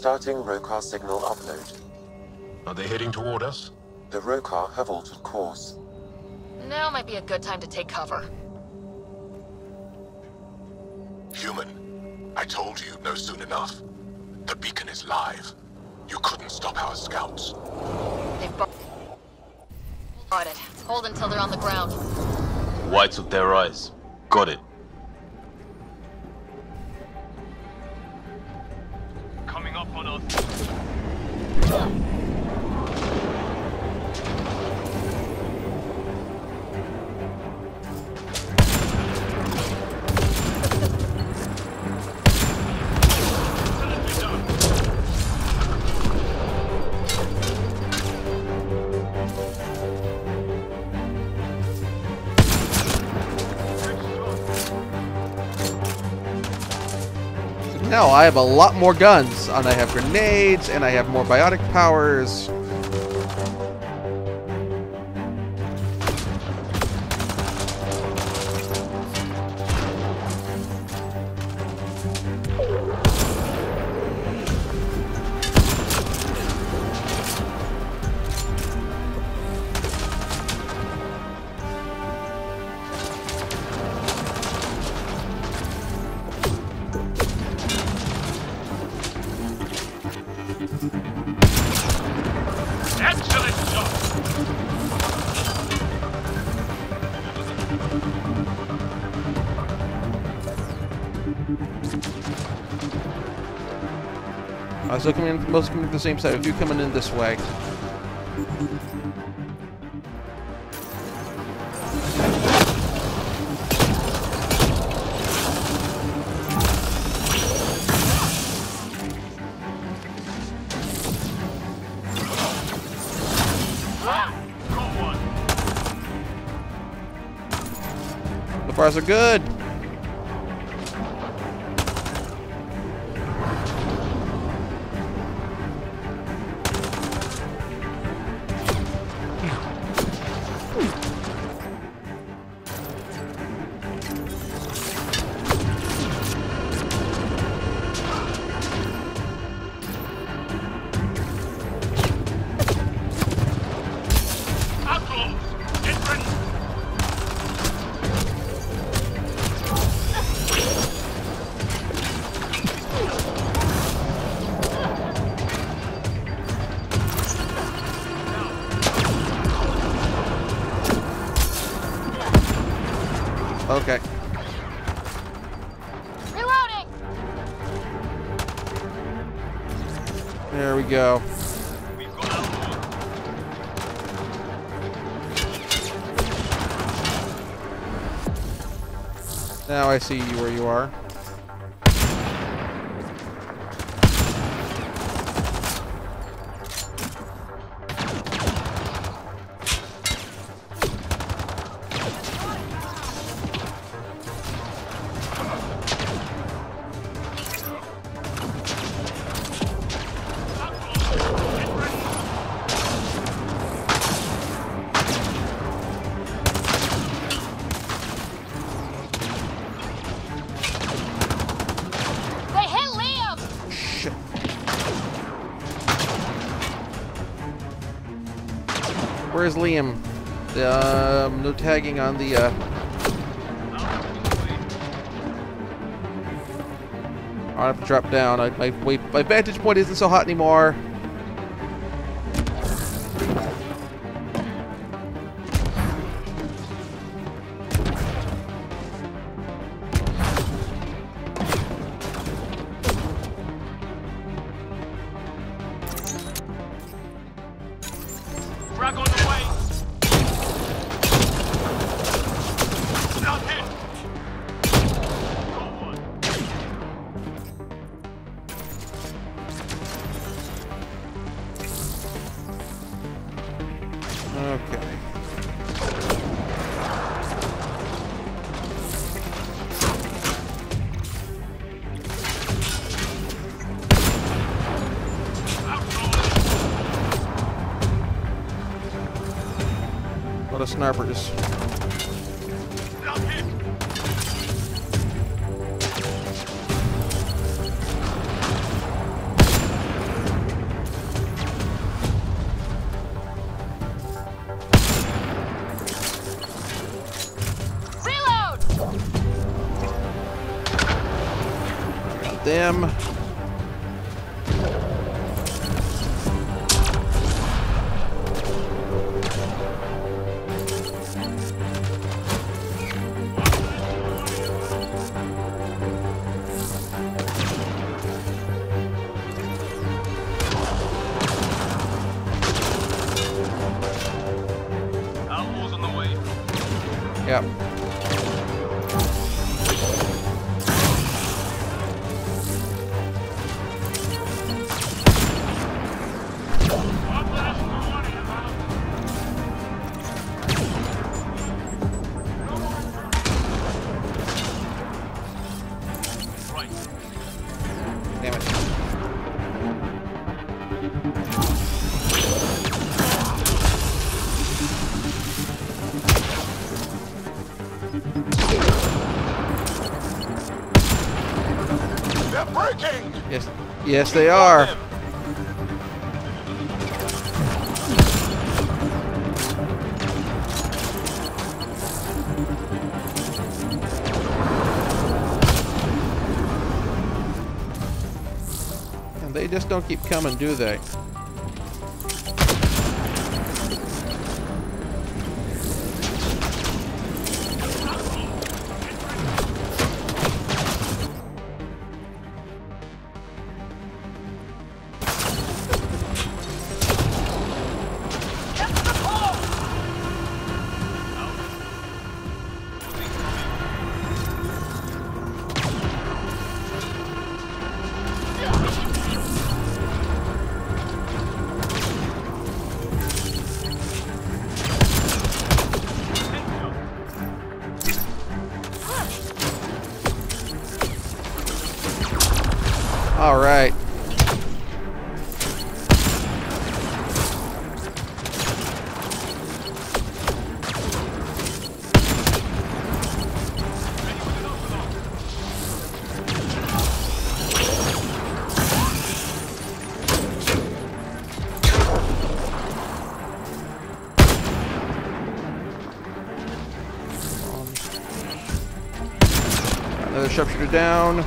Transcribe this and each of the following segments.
Starting Roekaar signal upload. Are they heading toward us? The Roekaar have altered course. Now might be a good time to take cover. Human, I told you you'd know soon enough. The beacon is live. You couldn't stop our scouts. They've bought it. Hold until they're on the ground. Whites of their eyes. Got it. Now I have a lot more guns, and I have grenades, and I have more biotic powers. Was looking in, most coming to the same side. If you coming in this way, the bars are good. Outlaws. Now I see you where you are. No tagging on the, uh... I have to drop down. I, my, my vantage point isn't so hot anymore. What a snipers. Yep. Yes, they are. And they just don't keep coming, do they? All right. Another sharpshooter down.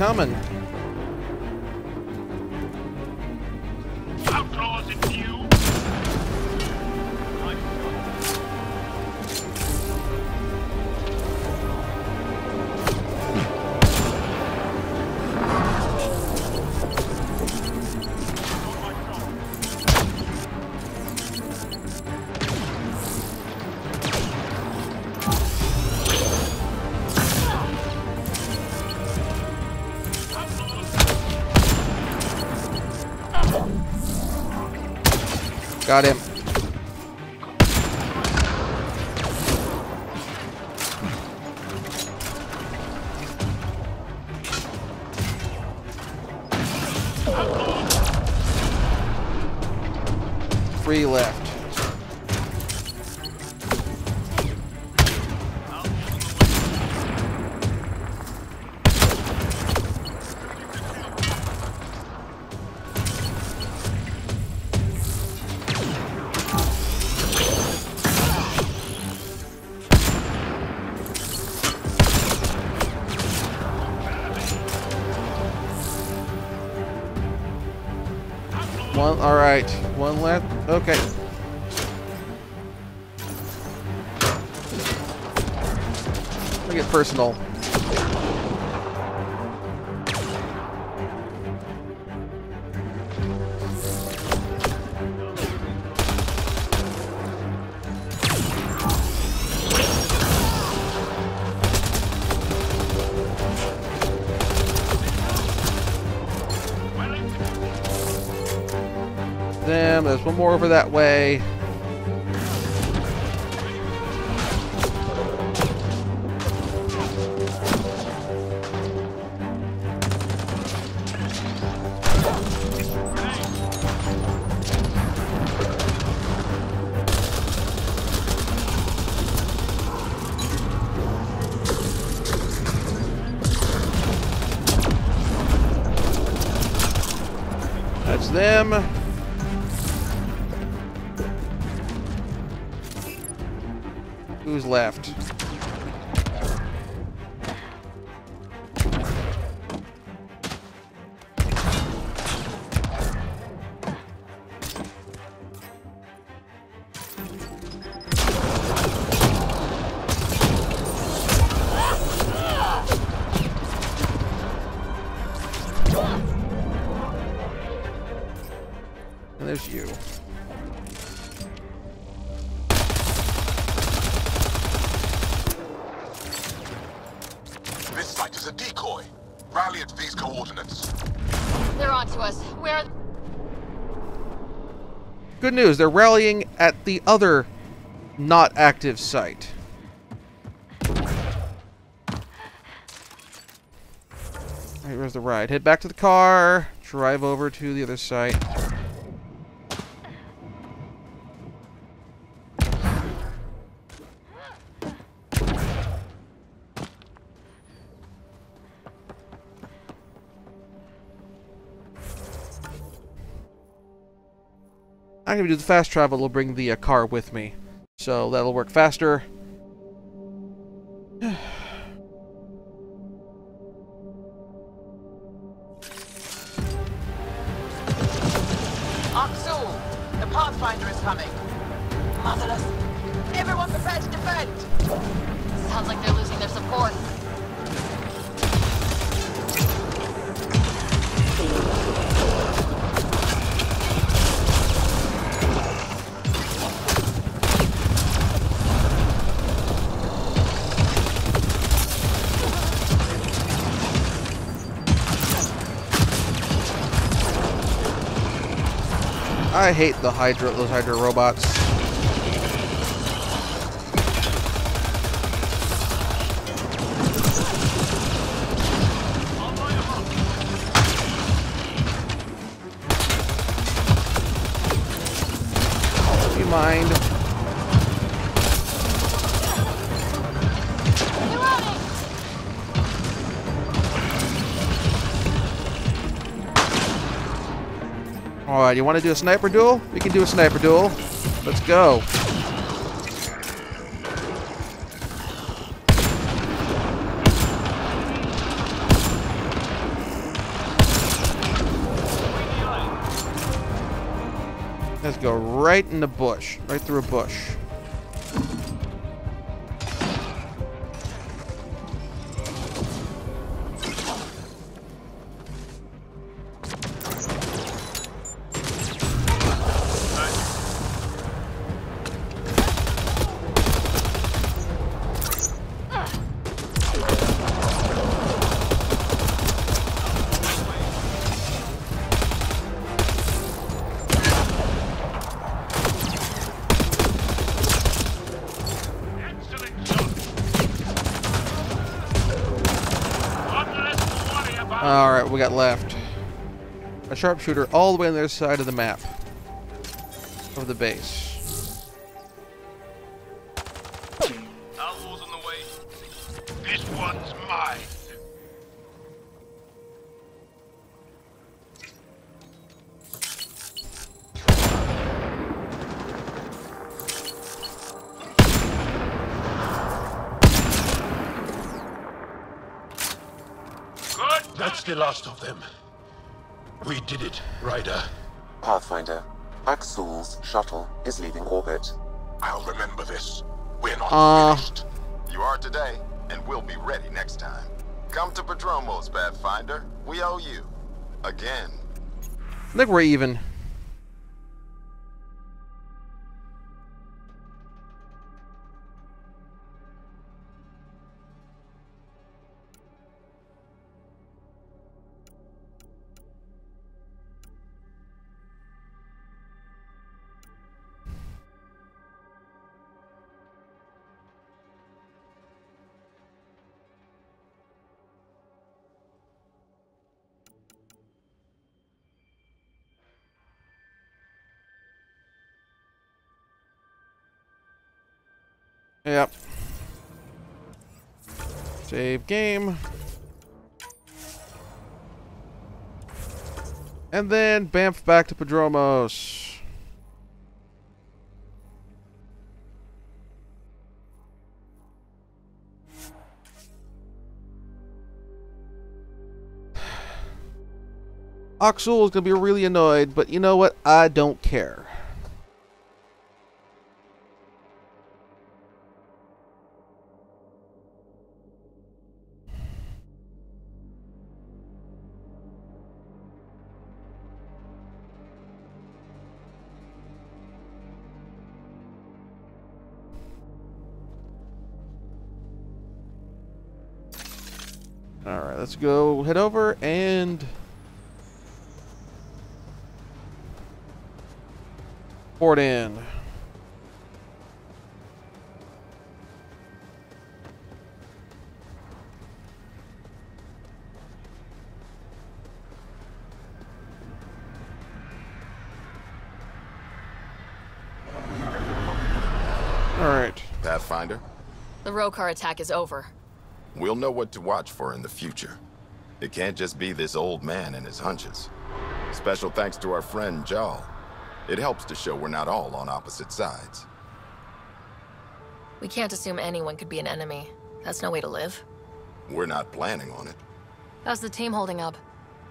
Coming. Got him. One, all right. One left. Okay. Me get personal. more over that way. That's them. Who's left? They're onto us. Where? Good news, they're rallying at the other not active site. Alright, where's the ride? Head back to the car, drive over to the other site. I'm gonna do the fast travel. It'll bring the uh, car with me, so that'll work faster. Akksul, the Pathfinder is coming. Motherless. Everyone prepared to defend. Sounds like they're losing their support. I hate the Hydra, those Hydra robots. Alright, you want to do a sniper duel? We can do a sniper duel. Let's go. Let's go right in the bush. Right through a bush. Got left. A sharpshooter all the way on the other side of the map. Of the base. That's the last of them. We did it, Ryder. Pathfinder, Akksul's shuttle is leaving orbit. I'll remember this. We're not Uh. finished. You are today, and we'll be ready next time. Come to Prodromos, Pathfinder. We owe you. Again. I think we're even. Yep. Save game. And then Bamf back to Prodromos. Oxul is going to be really annoyed, but you know what? I don't care. Alright, let's go head over and... Port in. Alright. Pathfinder, The Roekaar attack is over. We'll know what to watch for in the future. It can't just be this old man and his hunches. Special thanks to our friend Jaal. It helps to show we're not all on opposite sides. We can't assume anyone could be an enemy. That's no way to live. We're not planning on it. How's the team holding up?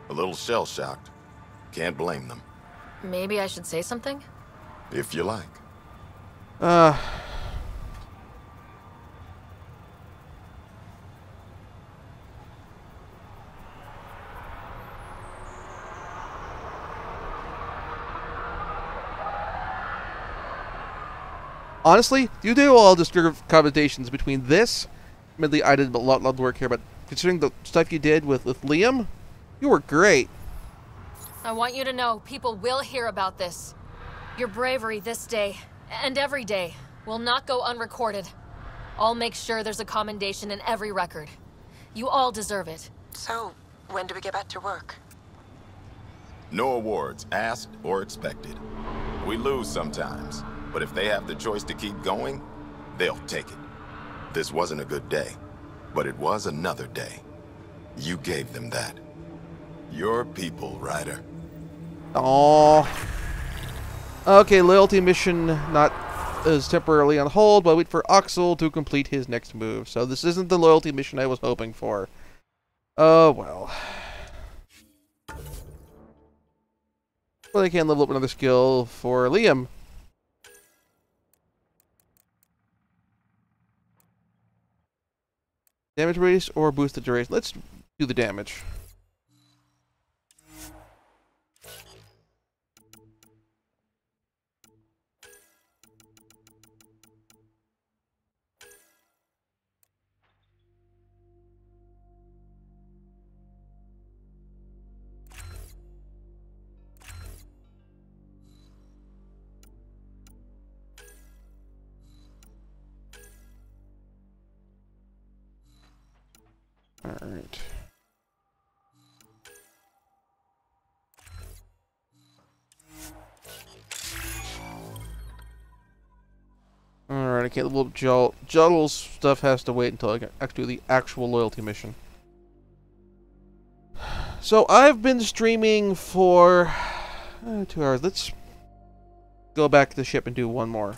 A little shell-shocked. Can't blame them, Maybe I should say something? if you like. Uh... Honestly, you do all the combinations between this. Admittedly, I did a lot, lot of work here, but considering the stuff you did with, with Liam, you were great. I want you to know people will hear about this. Your bravery this day, and every day, will not go unrecorded. I'll make sure there's a commendation in every record. You all deserve it. So, when do we get back to work? No awards, asked or expected. We lose sometimes, but if they have the choice to keep going, they'll take it. This wasn't a good day, but it was another day. You gave them that. Your people, Ryder. Oh. Okay, loyalty mission not is temporarily on hold while we wait for Oxel to complete his next move. So this isn't the loyalty mission I was hoping for. Oh well. Well, I can level up another skill for Liam. Damage radius or boost the duration. Let's do the damage. Level up Juddle's stuff has to wait until I can actually do the actual loyalty mission. So I've been streaming for uh, two hours. Let's go back to the ship and do one more.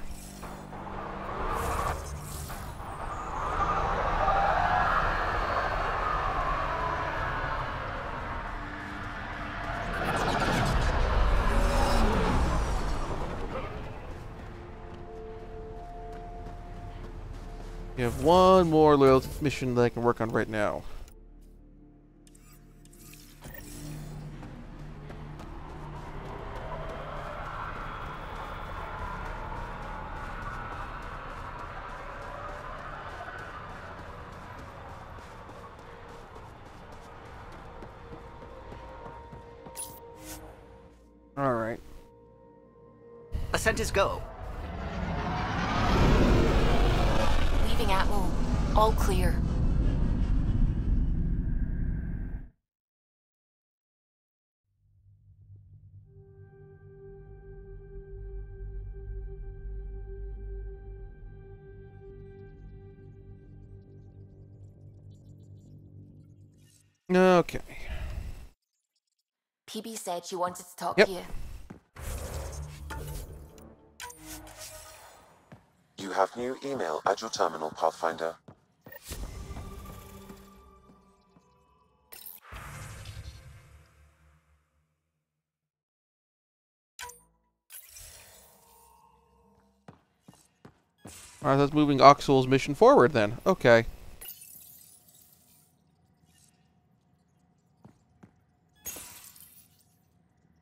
One more loyalty mission that I can work on right now. All right. Ascent is go. Leaving Atmo. All clear. Okay. Peebee said she wanted to talk Yep. to you. You have new email at your terminal, Pathfinder. Alright, that's moving Oxul's mission forward then. Okay.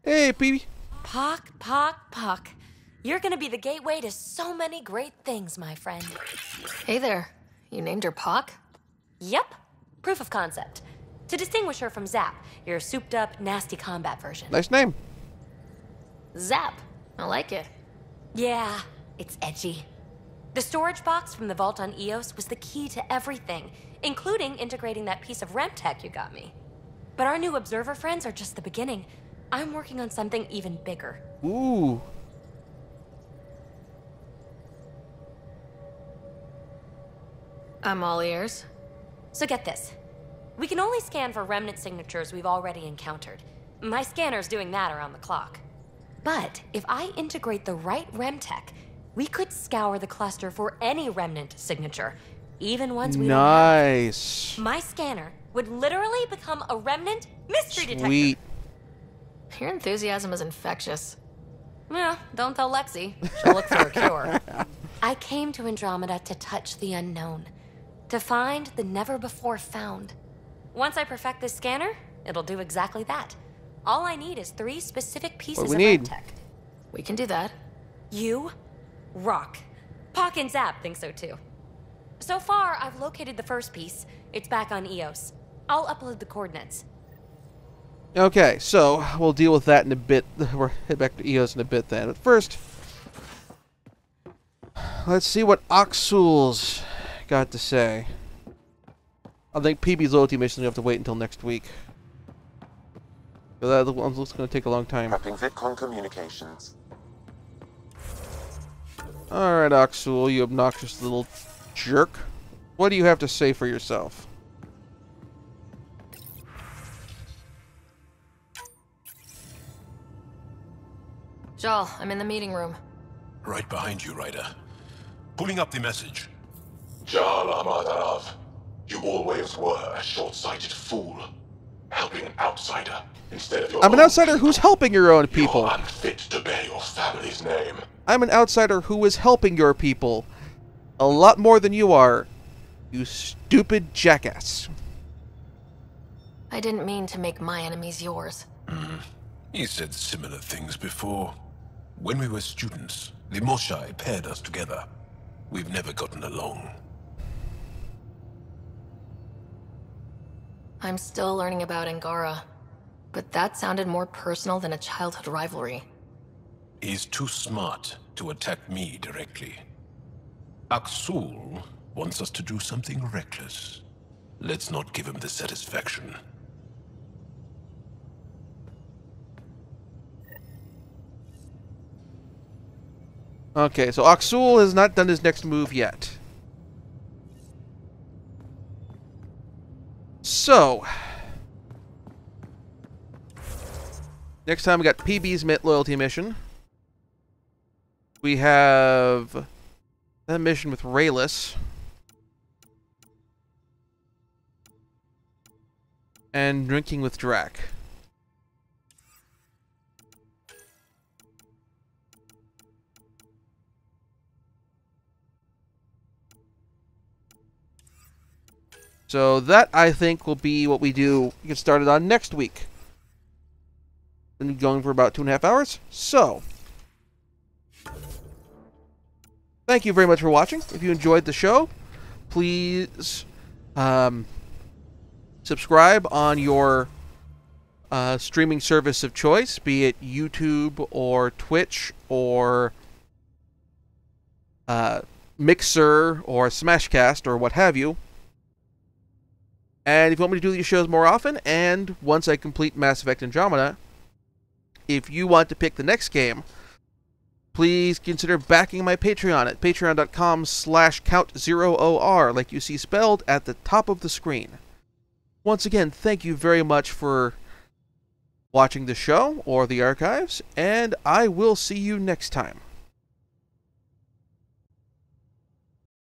Hey, Peebee. Poc, Poc, Poc. You're gonna be the gateway to so many great things, my friend. Hey there. You named her Poc? Yep. Proof of concept. To distinguish her from Zap, your souped up, nasty combat version. Nice name. Zap. I like it. Yeah, it's edgy. The storage box from the vault on EOS was the key to everything, including integrating that piece of REM tech you got me. But our new observer friends are just the beginning. I'm working on something even bigger. Ooh. I'm all ears. So get this. We can only scan for remnant signatures we've already encountered. My scanner's doing that around the clock. But if I integrate the right REM tech, we could scour the cluster for any remnant signature, even ones we don't have. Nice. My scanner would literally become a remnant mystery detector. Sweet. Your enthusiasm is infectious. Yeah, don't tell Lexi. She'll look for a cure. I came to Andromeda to touch the unknown, to find the never before found. Once I perfect this scanner, it'll do exactly that. All I need is three specific pieces we of need? tech. We can do that. You rock. Poc and Zap think so too. So far, I've located the first piece. It's back on EOS. I'll upload the coordinates. Okay, so we'll deal with that in a bit. We'll head back to EOS in a bit then. But first, let's see what Oxul's got to say. I think Peebee's loyalty mission we have to wait until next week. So that one's going to take a long time. Prepping VidCon communications. Alright, Oxul, you obnoxious little jerk. What do you have to say for yourself? Jaal, I'm in the meeting room. Right behind you, Ryder. Pulling up the message. Jaal Ama Darav, you always were a short-sighted fool. Helping an outsider instead of your I'm an own outsider who's helping your own people. You're unfit to bear your family's name. I'm an outsider who is helping your people. A lot more than you are. You stupid jackass. I didn't mean to make my enemies yours. Mm-hmm. He said similar things before. When we were students, the Moshae paired us together. We've never gotten along. I'm still learning about Angara, but that sounded more personal than a childhood rivalry. He's too smart to attack me directly. Akksul wants us to do something reckless. Let's not give him the satisfaction. Okay, so Oxul has not done his next move yet. So, next time we got Peebee's loyalty mission. We have that mission with Reyes. And drinking with Drack. So that I think will be what we do. Get started on next week. Been going for about two and a half hours. So, thank you very much for watching. If you enjoyed the show, please um, subscribe on your uh, streaming service of choice, be it YouTube or Twitch or uh, Mixer or Smashcast or what have you. And if you want me to do these shows more often, and once I complete Mass Effect Andromeda, if you want to pick the next game, please consider backing my Patreon at patreon.com slash count0or, like you see spelled at the top of the screen. Once again, thank you very much for watching the show or the archives, and I will see you next time.